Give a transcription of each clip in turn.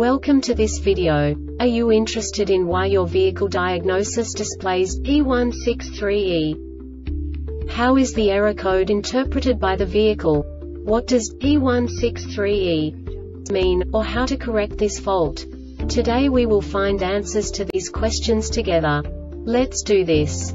Welcome to this video. Are you interested in why your vehicle diagnosis displays P163E? How is the error code interpreted by the vehicle? What does P163E mean, or how to correct this fault? Today we will find answers to these questions together. Let's do this.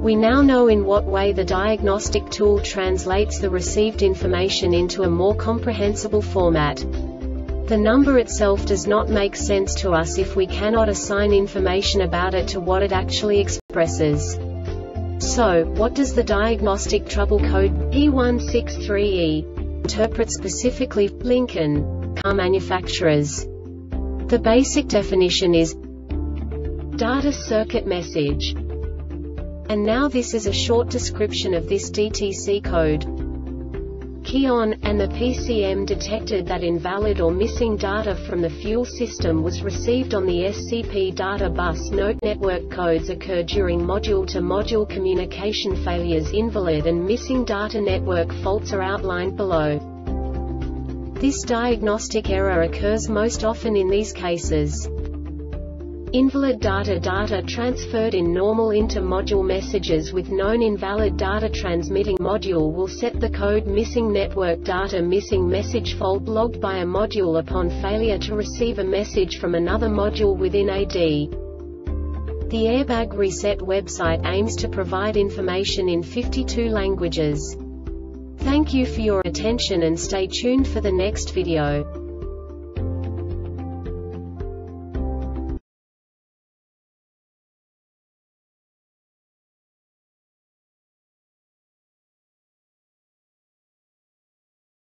We now know in what way the diagnostic tool translates the received information into a more comprehensible format. The number itself does not make sense to us if we cannot assign information about it to what it actually expresses. So, what does the diagnostic trouble code P163E interpret specifically Lincoln car manufacturers? The basic definition is data circuit message. And now this is a short description of this DTC code. Key on, and the PCM detected that invalid or missing data from the fuel system was received on the SCP data bus. Note network codes occur during module-to-module -module communication failures. Invalid and missing data network faults are outlined below. This diagnostic error occurs most often in these cases. Invalid data data transferred in normal inter-module messages with known invalid data transmitting module will set the code missing network data missing message fault logged by a module upon failure to receive a message from another module within AD. The Airbag Reset website aims to provide information in 52 languages. Thank you for your attention and stay tuned for the next video.